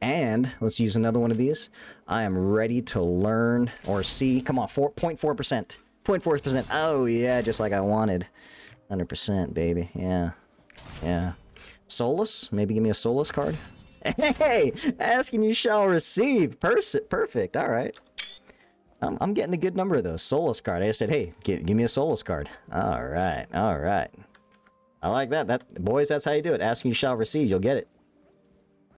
And let's use another one of these. I am ready to learn or see. Come on, 4.4%. 0.4%. Oh, yeah, just like I wanted. 100%, baby. Yeah. Yeah. Solas? Maybe give me a Solas card? Hey! Asking you shall receive. Pers perfect. All right. I'm, I'm getting a good number of those. Solas card. I said, hey, give, give me a Solas card. All right. All right. I like that. That Boys, that's how you do it. Asking you shall receive. You'll get it.